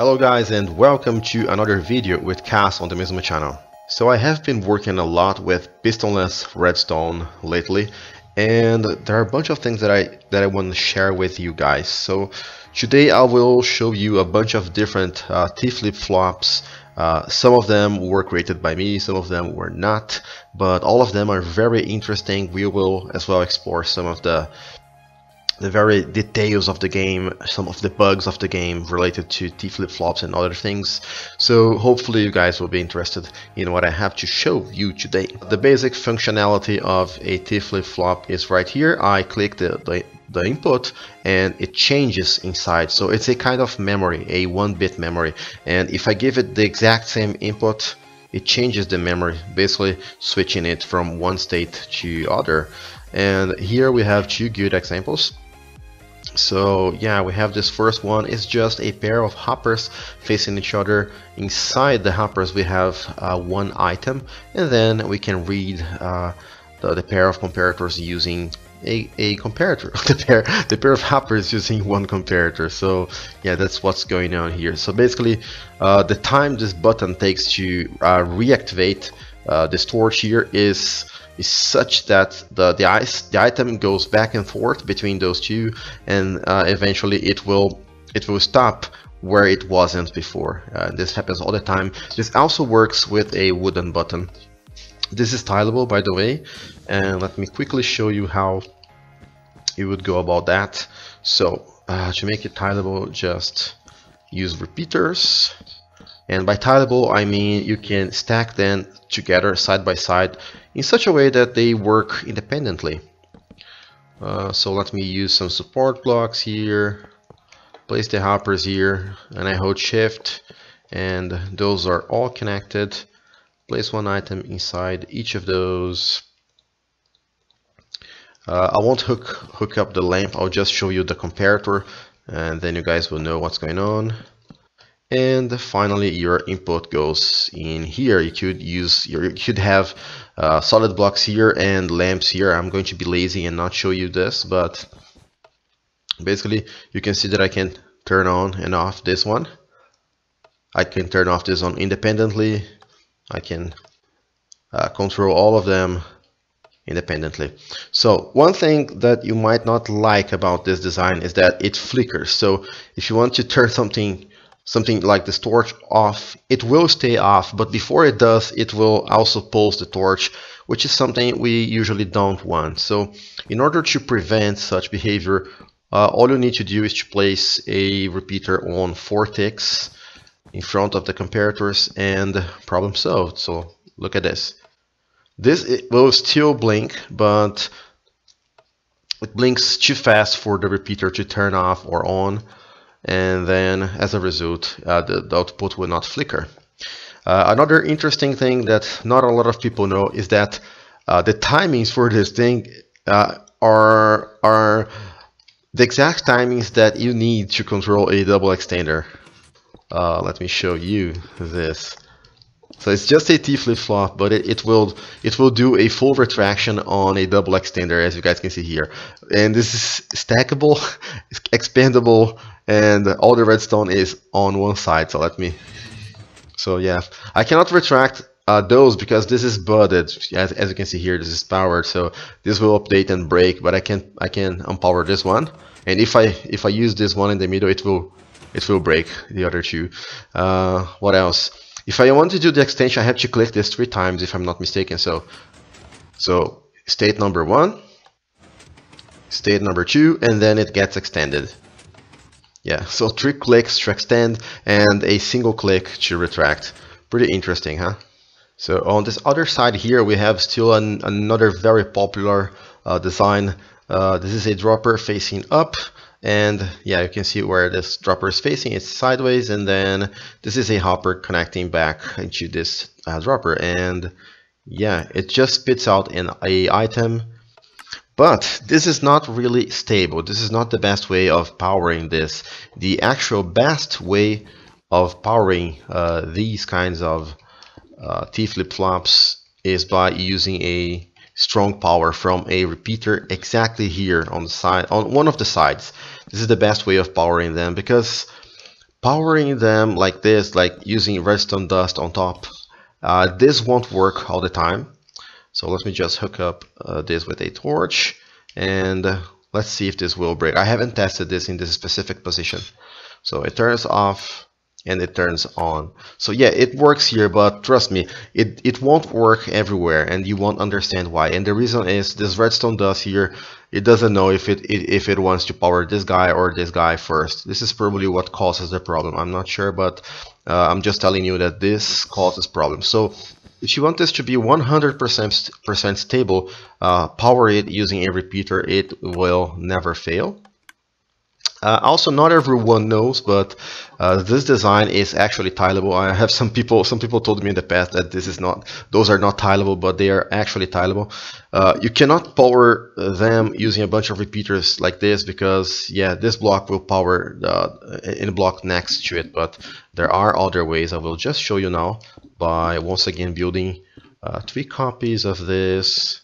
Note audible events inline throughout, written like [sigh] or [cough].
Hello guys and welcome to another video with Cass on the Maizuma channel. So I have been working a lot with pistonless redstone lately and there are a bunch of things that I that I want to share with you guys. So today I will show you a bunch of different uh, T-flip-flops uh, some of them were created by me, some of them were not, but all of them are very interesting. We will as well explore some of the the very details of the game, some of the bugs of the game related to T-flip-flops and other things. So hopefully you guys will be interested in what I have to show you today. The basic functionality of a T-flip-flop is right here. I click the, the, the input and it changes inside. So it's a kind of memory, a one-bit memory. And if I give it the exact same input, it changes the memory, basically switching it from one state to other. And here we have two good examples. So yeah, we have this first one. It's just a pair of hoppers facing each other. Inside the hoppers we have uh, one item and then we can read uh, the, the, pair of comparators using a, a comparator. [laughs] the pair the pair of hoppers using one comparator. So yeah, that's what's going on here. So basically uh, the time this button takes to uh, reactivate uh, this torch here is is such that the the, the item goes back and forth between those two and uh, eventually it will it will stop where it wasn't before. Uh, this happens all the time. This also works with a wooden button. This is tileable by the way and let me quickly show you how you would go about that. So uh, to make it tileable just use repeaters and by tileable I mean you can stack them together side by side in such a way that they work independently. Uh, so let me use some support blocks here, place the hoppers here, and I hold shift and those are all connected. Place one item inside each of those. Uh, I won't hook, hook up the lamp, I'll just show you the comparator and then you guys will know what's going on and finally your input goes in here you could use you could have uh, solid blocks here and lamps here I'm going to be lazy and not show you this but basically you can see that I can turn on and off this one I can turn off this one independently I can uh, control all of them independently. So one thing that you might not like about this design is that it flickers. So if you want to turn [laughs] something something like this torch off, it will stay off, but before it does, it will also pulse the torch, which is something we usually don't want. So in order to prevent such behavior, uh, all you need to do is to place a repeater on 4 ticks in front of the comparators and problem solved. So look at this. This will still blink, but it blinks too fast for the repeater to turn off or on and then as a result uh, the, the, output will not flicker. Uh, another interesting thing that not a lot of people know is that uh, the timings for this thing uh, are are the exact timings that you need to control a double extender. Uh, let me show you this. So it's just a T flip-flop, but it, it will it will do a full retraction on a double extender, as you guys can see here. And this is stackable, [laughs] expandable, and all the redstone is on one side. So let me. So yeah, I cannot retract uh, those because this is budded. As, as you can see here, this is powered. So this will update and break, but I can I can unpower this one. And if I if I use this one in the middle, it will it will break the other two. Uh, what else? If I want to do the extension, I have to click this three times if I'm not mistaken. So, so state number one, state number two, and then it gets extended. Yeah, so three clicks to extend and a single click to retract. Pretty interesting, huh? So on this other side here, we have still an, another very popular uh, design. Uh, this is a dropper facing up and yeah you can see where this dropper is facing it's sideways and then this is a hopper connecting back into this uh, dropper and yeah it just spits out an a item but this is not really stable. This is not the best way of powering this. The actual best way of powering uh, these kinds of uh, T flip-flops is by using a strong power from a repeater exactly here on the side on one of the sides. This is the best way of powering them because powering them like this, like using redstone dust on top, uh, this won't work all the time. So let me just hook up uh, this with a torch and let's see if this will break. I haven't tested this in this specific position. So it turns off and it turns on. So yeah, it works here, but trust me, it, it won't work everywhere and you won't understand why. And the reason is this redstone does here, it doesn't know if it, it if it wants to power this guy or this guy first. This is probably what causes the problem. I'm not sure, but uh, I'm just telling you that this causes problems. So if you want this to be 100% stable, uh, power it using a repeater, it will never fail. Uh, also, not everyone knows, but uh, this design is actually tileable. I have some people, some people told me in the past that this is not, those are not tileable, but they are actually tileable. Uh, you cannot power them using a bunch of repeaters like this because, yeah, this block will power the, in a block next to it, but there are other ways. I will just show you now by once again building uh, three copies of this,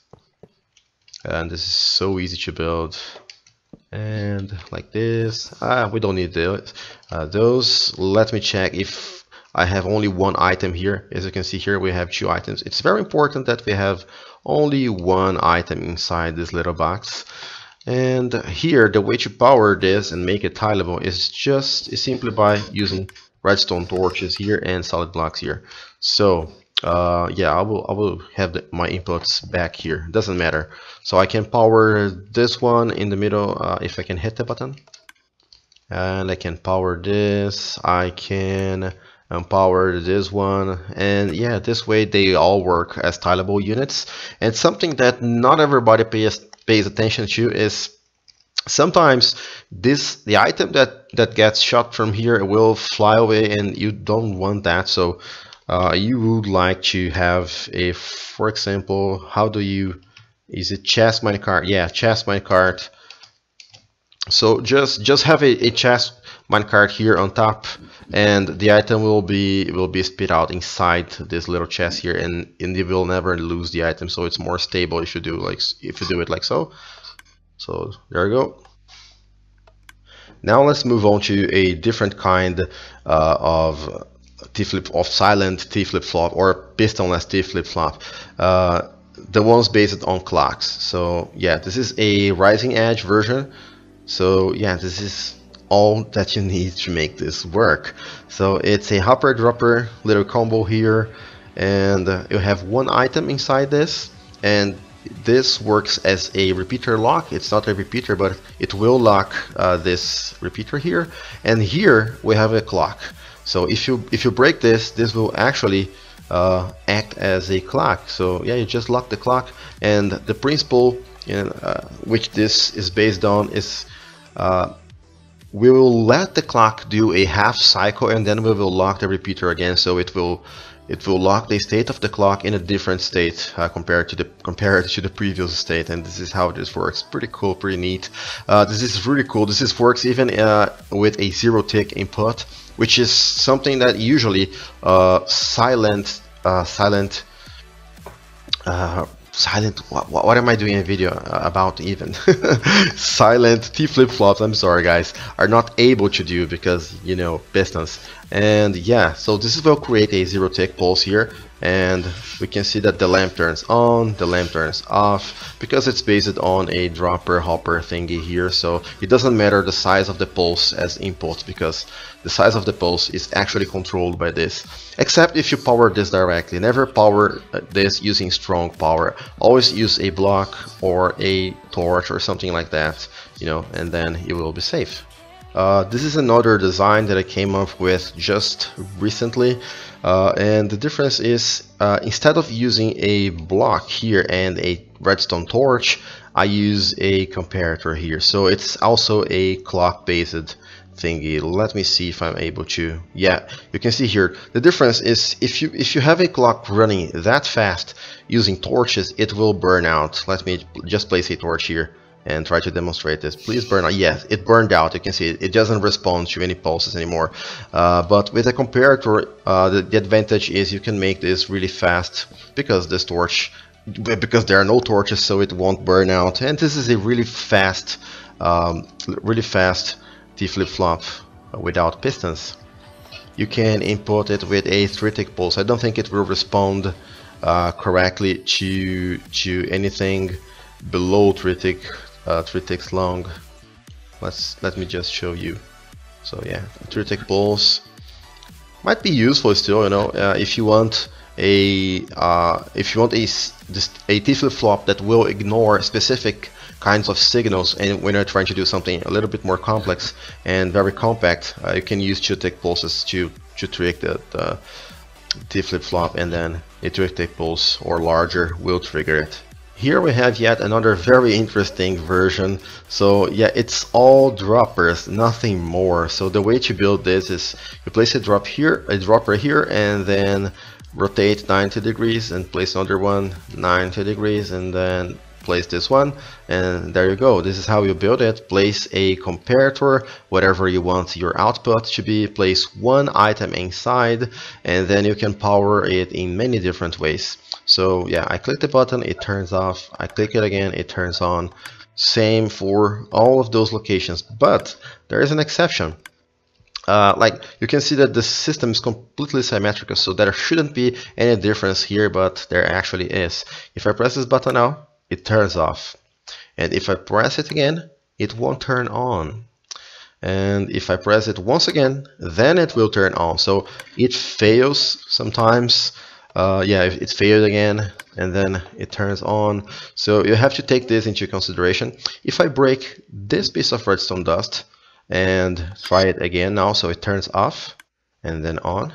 and this is so easy to build and like this. Ah we don't need those uh, those. Let me check if I have only one item here. As you can see here we have two items. It's very important that we have only one item inside this little box. And here the way to power this and make it tileable is just is simply by using redstone torches here and solid blocks here. So uh, yeah, I will I will have the, my inputs back here. Doesn't matter. So I can power this one in the middle uh, if I can hit the button, and I can power this. I can empower this one, and yeah, this way they all work as tileable units. And something that not everybody pays pays attention to is sometimes this the item that that gets shot from here will fly away and you don't want that so uh, you would like to have a, for example, how do you, is it chest minecart? Yeah, chest minecart. So just just have a, a chest minecart here on top, and the item will be will be spit out inside this little chest here, and, and you will never lose the item. So it's more stable if you do like if you do it like so. So there you go. Now let's move on to a different kind uh, of T-flip of silent T-flip-flop or pistonless T-flip-flop. Uh, the ones based on clocks. So yeah, this is a rising edge version. So yeah, this is all that you need to make this work. So it's a hopper dropper little combo here and uh, you have one item inside this and this works as a repeater lock. It's not a repeater, but it will lock uh, this repeater here. And here we have a clock. So if you if you break this, this will actually uh, act as a clock. So yeah, you just lock the clock, and the principle in, uh, which this is based on is uh, we will let the clock do a half cycle, and then we will lock the repeater again. So it will it will lock the state of the clock in a different state uh, compared to the compared to the previous state. And this is how this works. Pretty cool pretty neat. Uh, this is really cool. This is works even uh, with a zero tick input which is something that usually uh, silent uh, silent uh, silent what, what, am I doing a video about even? [laughs] Silent T flip-flops I'm sorry guys are not able to do because you know pistons and yeah so this will create a zero tick pulse here. And we can see that the lamp turns on the lamp turns off because it's based on a dropper hopper thingy here. So it doesn't matter the size of the pulse as input because the size of the pulse is actually controlled by this. Except if you power this directly. Never power uh, this using strong power. Always use a block or a torch or something like that you know and then you will be safe uh, this is another design that I came up with just recently. Uh, and the difference is uh, instead of using a block here and a redstone torch I use a comparator here. So it's also a clock based thingy. Let me see if I'm able to. Yeah you can see here. The difference is if you if you have a clock running that fast using torches it will burn out. Let me just place a torch here and try to demonstrate this. Please burn out. Yes, it burned out. You can see it, doesn't respond to any pulses anymore. Uh, but with a comparator, uh, the, the, advantage is you can make this really fast because this torch, because there are no torches, so it won't burn out. And this is a really fast, um, really fast T flip-flop without pistons. you can input it with a 3-tick pulse. I don't think it will respond uh, correctly to to anything below 3 tick uh, 3 ticks long. Let's let me just show you. So yeah, 3 tick pulse might be useful still. You know, uh, if you want a uh, if you want a a T flip flop that will ignore specific kinds of signals and when you're trying to do something a little bit more complex and very compact uh, you can use two tick pulses to to trick the, the T flip flop and then a three tick pulse or larger will trigger it here we have yet another very interesting version. So yeah, it's all droppers, nothing more. So the way to build this is you place a drop here, a dropper here, and then rotate 90 degrees and place another one 90 degrees and then place this one. And there you go. This is how you build it. Place a comparator whatever you want your output to be. Place one item inside and then you can power it in many different ways so yeah I click the button it turns off. I click it again it turns on. Same for all of those locations but there is an exception. Uh, like you can see that the system is completely symmetrical so there shouldn't be any difference here but there actually is. If I press this button now it turns off. And if I press it again it won't turn on. And if I press it once again then it will turn on. So it fails sometimes uh, yeah it failed again and then it turns on. So you have to take this into consideration. If I break this piece of redstone dust and try it again now so it turns off and then on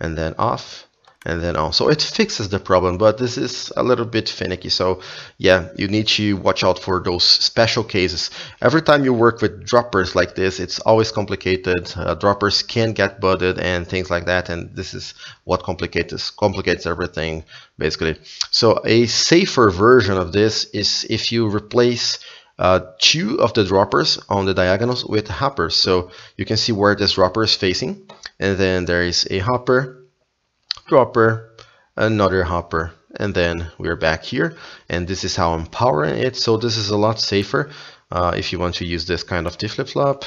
and then off and then on so it fixes the problem but this is a little bit finicky so yeah you need to watch out for those special cases every time you work with droppers like this it's always complicated uh, droppers can get budded and things like that and this is what complicates complicates everything basically so a safer version of this is if you replace uh, two of the droppers on the diagonals with hoppers. So you can see where this dropper is facing. And then there is a hopper, dropper, another hopper. And then we're back here. And this is how I'm powering it. So this is a lot safer uh, if you want to use this kind of T flip-flop.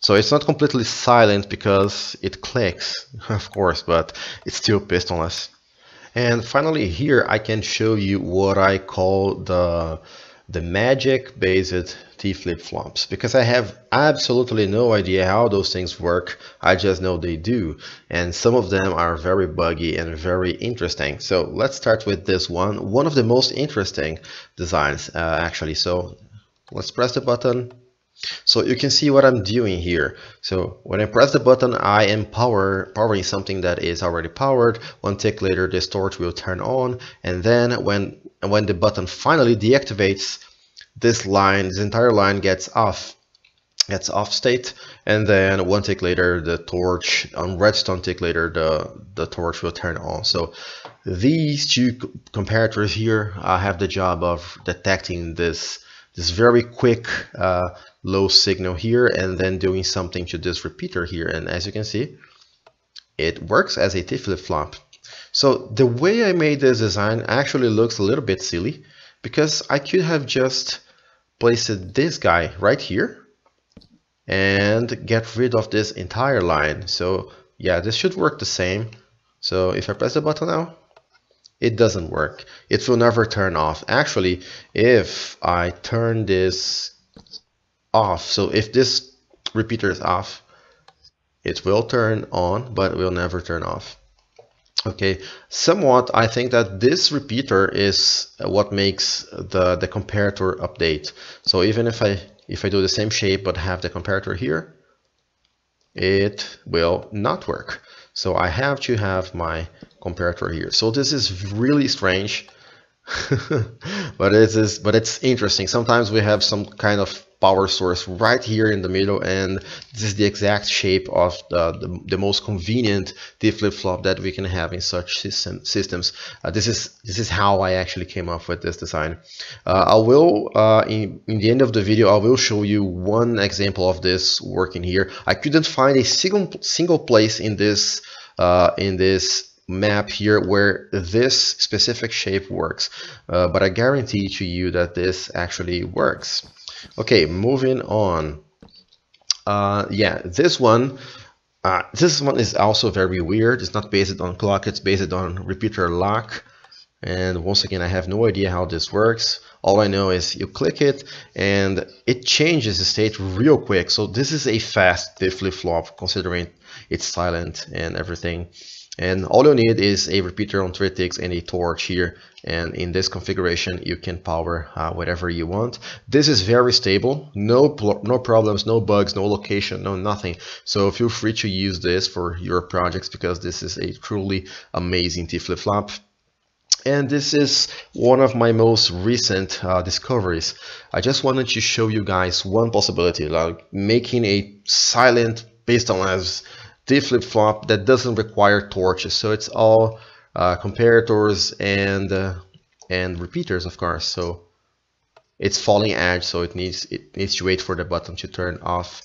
So it's not completely silent because it clicks, [laughs] of course, but it's still pistonless. And finally here I can show you what I call the the magic based T flip-flops because I have absolutely no idea how those things work. I just know they do. And some of them are very buggy and very interesting. So let's start with this one. One of the most interesting designs uh, actually. So let's press the button. So you can see what I'm doing here. So when I press the button, I am power, powering something that is already powered. One tick later, this torch will turn on. And then when and when the button finally deactivates, this line, this entire line gets off gets off state. And then one tick later the torch on redstone tick later the the torch will turn on. So these two comparators here uh, have the job of detecting this this very quick uh, low signal here and then doing something to this repeater here. And as you can see it works as a T flip-flop so the way I made this design actually looks a little bit silly because I could have just placed this guy right here and get rid of this entire line. So yeah, this should work the same. So if I press the button now, it doesn't work. It will never turn off. Actually, if I turn this off, so if this repeater is off, it will turn on, but it will never turn off. Okay, somewhat I think that this repeater is what makes the, the comparator update. So even if I if I do the same shape but have the comparator here, it will not work. So I have to have my comparator here. So this is really strange, [laughs] but it is but it's interesting. Sometimes we have some kind of power source right here in the middle and this is the exact shape of the, the, the most convenient T flip-flop that we can have in such system, systems. Uh, this is this is how I actually came up with this design. Uh, I will, uh, in, in the end of the video, I will show you one example of this working here. I couldn't find a single, single place in this, uh, in this map here where this specific shape works uh, but I guarantee to you that this actually works Okay, moving on. Uh, yeah, this one, uh, this one is also very weird. It's not based on clock, it's based on repeater lock. And once again, I have no idea how this works. All I know is you click it and it changes the state real quick. So this is a fast flip-flop considering it's silent and everything. And all you need is a repeater on 3 ticks and a torch here. And in this configuration, you can power uh, whatever you want. This is very stable, no, no problems, no bugs, no location, no nothing. So feel free to use this for your projects because this is a truly amazing T-flip-flop. And this is one of my most recent uh, discoveries. I just wanted to show you guys one possibility, like making a silent based on as T flip-flop that doesn't require torches. So it's all uh, comparators and uh, and repeaters, of course. So it's falling edge, so it needs it needs to wait for the button to turn off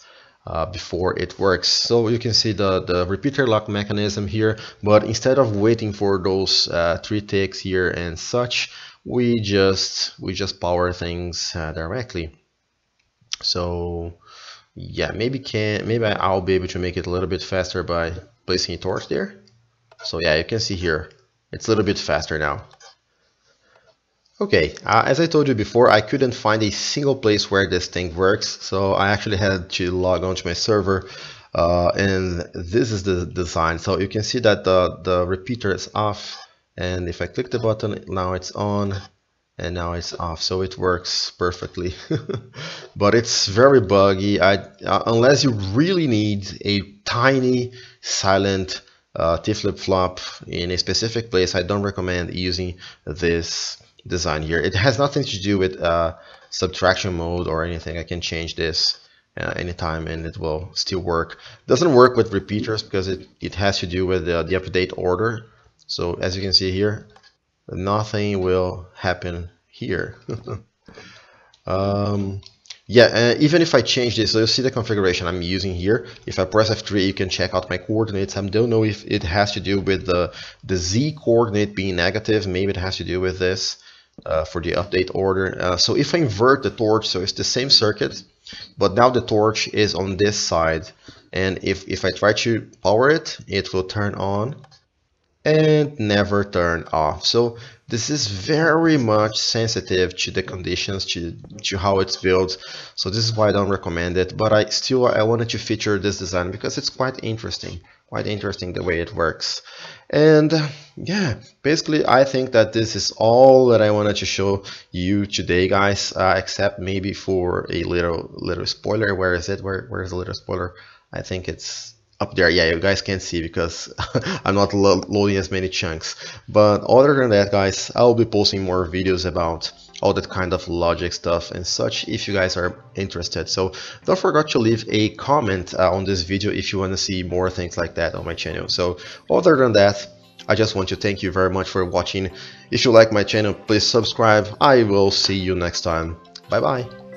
uh, before it works. So you can see the the repeater lock mechanism here, but instead of waiting for those uh, three ticks here and such, we just we just power things uh, directly. So yeah, maybe can maybe I'll be able to make it a little bit faster by placing a torch there. So yeah, you can see here, it's a little bit faster now. Okay, uh, as I told you before, I couldn't find a single place where this thing works, so I actually had to log onto my server, uh, and this is the design. So you can see that the, the repeater is off, and if I click the button, now it's on, and now it's off. So it works perfectly. [laughs] But it's very buggy. I, uh, unless you really need a tiny silent uh, T-flip-flop in a specific place I don't recommend using this design here it has nothing to do with uh, subtraction mode or anything I can change this uh, anytime and it will still work doesn't work with repeaters because it, it has to do with the, the update order so as you can see here nothing will happen here. [laughs] um, yeah, uh, even if I change this, so you'll see the configuration I'm using here. If I press F3, you can check out my coordinates. I don't know if it has to do with the, the Z coordinate being negative. Maybe it has to do with this uh, for the update order. Uh, so if I invert the torch, so it's the same circuit, but now the torch is on this side. And if, if I try to power it, it will turn on and never turn off. So this is very much sensitive to the conditions, to, to how it's built. So this is why I don't recommend it. But I still I wanted to feature this design because it's quite interesting. Quite interesting the way it works. And yeah, basically I think that this is all that I wanted to show you today, guys. Uh, except maybe for a little little spoiler. Where is it? Where where is the little spoiler? I think it's up there. Yeah you guys can't see because [laughs] I'm not lo loading as many chunks. But other than that guys I'll be posting more videos about all that kind of logic stuff and such if you guys are interested. So don't forget to leave a comment uh, on this video if you want to see more things like that on my channel. So other than that I just want to thank you very much for watching. If you like my channel please subscribe. I will see you next time. Bye bye